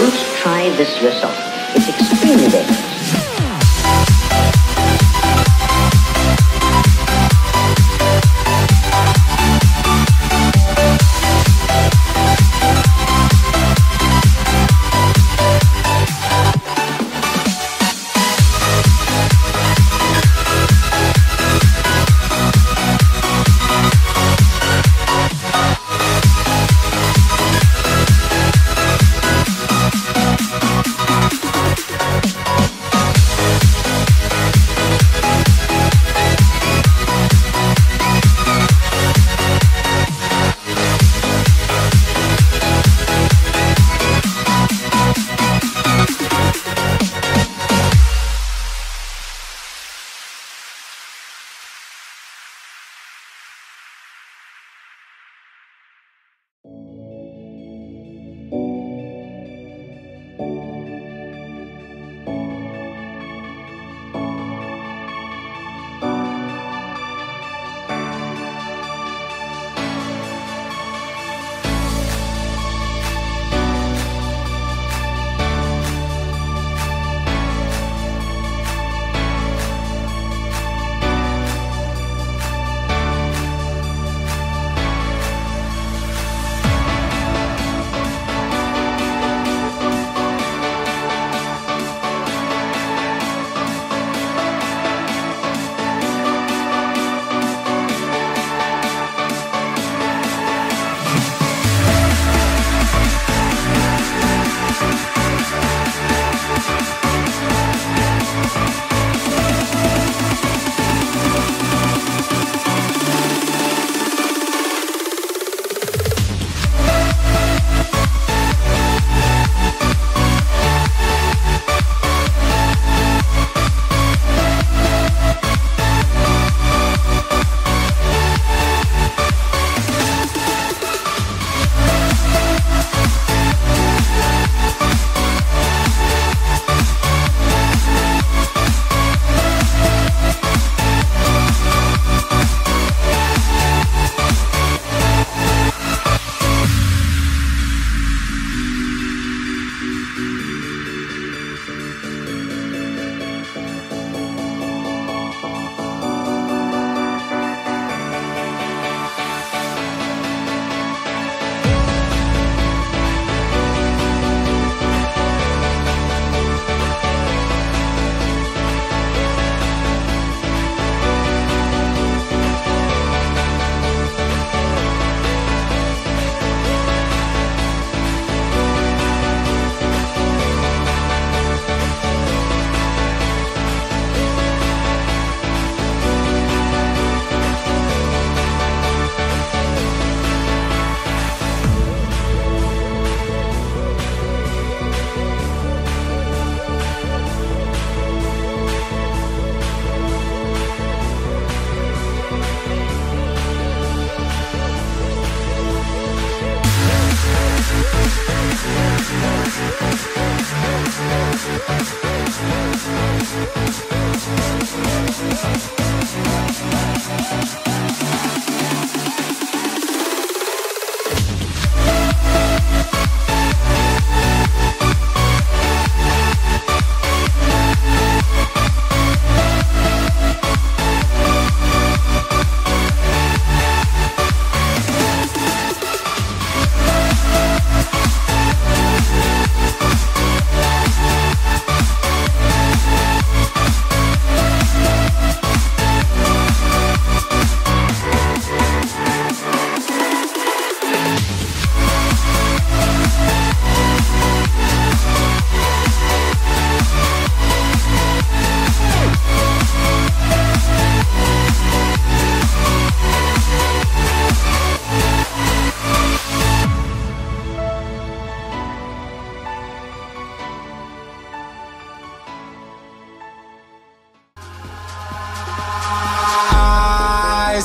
Don't try this yourself. It's extremely dangerous. Thank you.